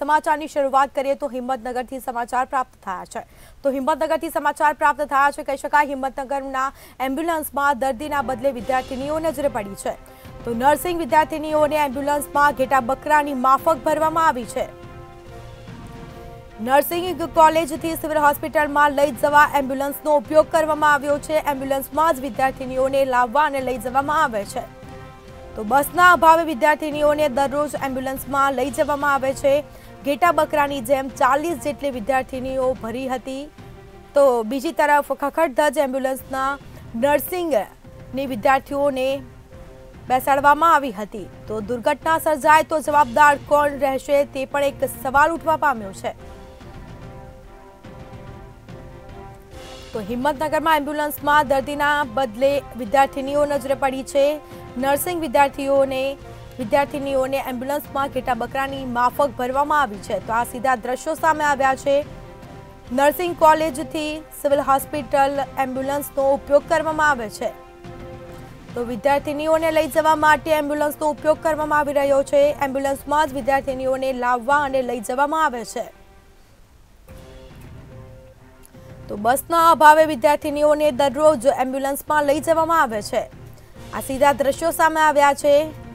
સમાચારની શરૂઆત કરીએ તો હિંમતનગરથી સમાચાર પ્રાપ્ત થયા છે. તો હિંમતનગરથી સમાચાર પ્રાપ્ત થયા છે, કહી શકાય હિંમતનગરના એમ્બ્યુલન્સમાં દર્દીના બદલે વિદ્યાર્થીનીઓ નજરે પડી છે. તો નર્સિંગ વિદ્યાર્થીનીઓને એમ્બ્યુલન્સમાં ઘેટા બકરાની માફક ભરવામાં આવી છે. નર્સિંગ કોલેજથી સિવિલ હોસ્પિટલમાં લઈ જવા એમ્બ્યુલન્સનો ઉપયોગ કરવામાં આવ્યો છે. એમ્બ્યુલન્સમાં જ વિદ્યાર્થીનીઓને લાવવા અને લઈ જવામાં આવે છે. તો બસના અભાવે વિદ્યાર્થીનીઓને દરરોજ એમ્બ્યુલન્સમાં લઈ જવામાં આવે છે. ઘેટા બકરાની જેમ ચાલીસ જેટલી વિદ્યાર્થીનીઓ ભરી હતી. તો બીજી તરફ ખખડધજ એમ્બ્યુલન્સના નર્સિંગની વિદ્યાર્થીઓને બેસાડવામાં આવી હતી. તો દુર્ઘટના સર્જાય તો જવાબદાર કોણ રહેશે તે પણ એક સવાલ ઉઠવા પામ્યો છે. તો હિંમતનગરમાં એમ્બ્યુલન્સમાં દર્દીના બદલે વિદ્યાર્થીનીઓ નજરે પડી છે. નર્સિંગ વિદ્યાર્થીઓને વિદ્યાર્થીનીઓને એમ્બ્યુલન્સમાં ઘેટા બકરાની માફક ભરવામાં આવી છે. તો આ સીધા દ્રશ્યો સામે આવ્યા છે. નર્સિંગ કોલેજથી સિવિલ હોસ્પિટલ એમ્બ્યુલન્સનો ઉપયોગ કરવામાં આવે છે. તો વિદ્યાર્થીનીઓને લઈ જવા માટે એમ્બ્યુલન્સનો ઉપયોગ કરવામાં આવી રહ્યો છે. એમ્બ્યુલન્સમાં જ વિદ્યાર્થીનીઓને લાવવા અને લઈ જવામાં આવે છે. તો બસના અભાવે વિદ્યાર્થીનીઓને દરરોજ એમ્બ્યુલન્સમાં લઈ જવામાં આવે છે. આ સીધા દ્રશ્યો સામે આવ્યા છે.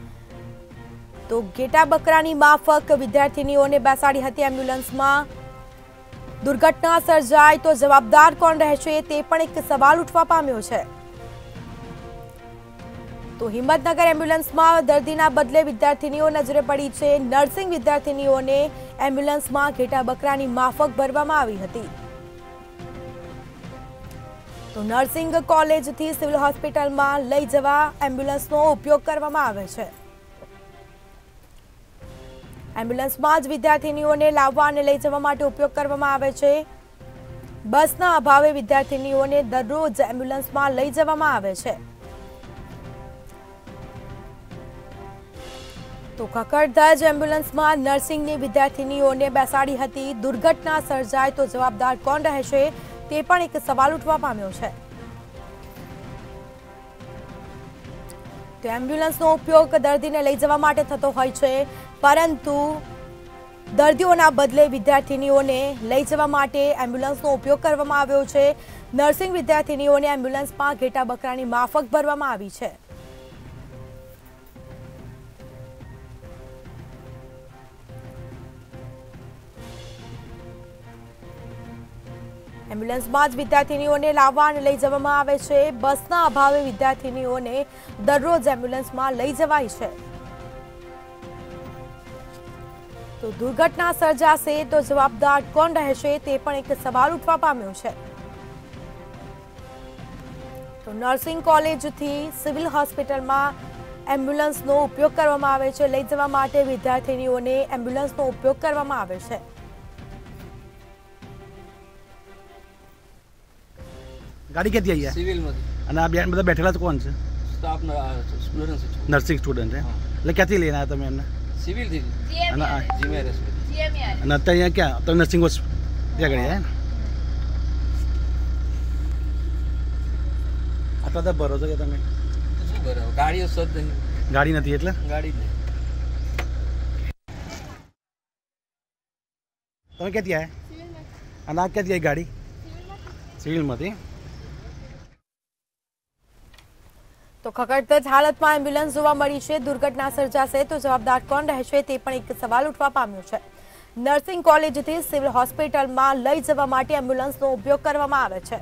તો ઘેટા બકરાની માફક વિદ્યાર્થીનીઓને બેસાડી હતી એમ્બ્યુલન્સમાં. દુર્ઘટના સર્જાય તો જવાબદાર કોણ રહેશે તે પણ એક સવાલ ઉઠવા પામ્યો છે. તો હિંમતનગર એમ્બ્યુલન્સમાં દર્દીના બદલે વિદ્યાર્થીનીઓ નજરે પડી છે. નર્સિંગ વિદ્યાર્થીનીઓને એમ્બ્યુલન્સમાં ઘેટા બકરાની માફક ભરવામાં આવી હતી. તો નર્સિંગ કોલેજથી સિવિલ હોસ્પિટલમાં લઈ જવા એમ્બ્યુલન્સનો ઉપયોગ કરવામાં આવે છે. એમ્બ્યુલન્સમાં જ વિદ્યાર્થીનીઓને લાવવા અને લઈ જવા માટે ઉપયોગ કરવામાં આવે છે. બસના અભાવે વિદ્યાર્થીનીઓને દરરોજ એમ્બ્યુલન્સમાં લઈ જવામાં આવે છે. તો કકડધજ એમ્બ્યુલન્સમાં નર્સિંગની વિદ્યાર્થીનીઓને બેસાડી હતી. દુર્ઘટના સર્જાય તો જવાબદાર કોણ રહેશે તે પણ એક સવાલ ઉઠવા પામ્યો છે. તો એમ્બ્યુલન્સનો ઉપયોગ દર્દીને લઈ જવા માટે થતો હોય છે. પરંતુ દર્દીઓના બદલે વિદ્યાર્થીનીઓને લઈ જવા માટે એમ્બ્યુલન્સનો ઉપયોગ કરવામાં આવ્યો છે. નર્સિંગ વિદ્યાર્થીનીઓને એમ્બ્યુલન્સમાં ઘેટા બકરાની માફક ભરવામાં આવી છે. એમ્બ્યુલન્સમાં જ વિદ્યાર્થીનીઓને લાવવા અને લઈ જવામાં આવે છે. બસના અભાવે વિદ્યાર્થીનીઓને દરરોજ એમ્બ્યુલન્સમાં લઈ જવાય છે. તો દુર્ઘટના સર્જાશે તો જવાબદાર કોણ રહેશે તે પણ એક સવાલ ઉઠવા પામ્યો છે. તો નર્સિંગ કોલેજથી સિવિલ હોસ્પિટલમાં એમ્બ્યુલન્સનો ઉપયોગ કરવામાં આવે છે. લઈ જવા માટે વિદ્યાર્થીનીઓને એમ્બ્યુલન્સનો ઉપયોગ કરવામાં આવે છે. ગાડી ક્યાંથી આવી સિવિલમાંથી. અને આ બે બધા બેઠેલા કોણ છે? સ્ટાફના સ્ટુડન્ટ છે. નર્સિંગ સ્ટુડન્ટ છે એટલે ક્યાંથી લઈને આવ્યા તમે એમને? સિવિલથી. અને અને અત્યારે અહીંયા ક્યાં? તમે નર્સિંગ હોસ્પિટલ ત્યાં આગળ આવ્યા ને? આટલા બધા ભરો છો કે તમે? શું ગાડીઓ સદ નહીં. ગાડી નથી એટલે? ગાડી નહીં. તમે ક્યાંથી આવ્યા અને આ ક્યાંથી આવી ગાડી? સિવિલમાંથી? તો ખકડધજ હાલતમાં એમ્બ્યુલન્સ જોવા મળી છે. દુર્ઘટના સર્જાશે તો જવાબદાર કોણ રહેશે તે પણ એક સવાલ ઉઠવા પામ્યો છે. નર્સિંગ કોલેજથી સિવિલ હોસ્પિટલમાં લઈ જવા માટે એમ્બ્યુલન્સનો ઉપયોગ કરવામાં આવે છે.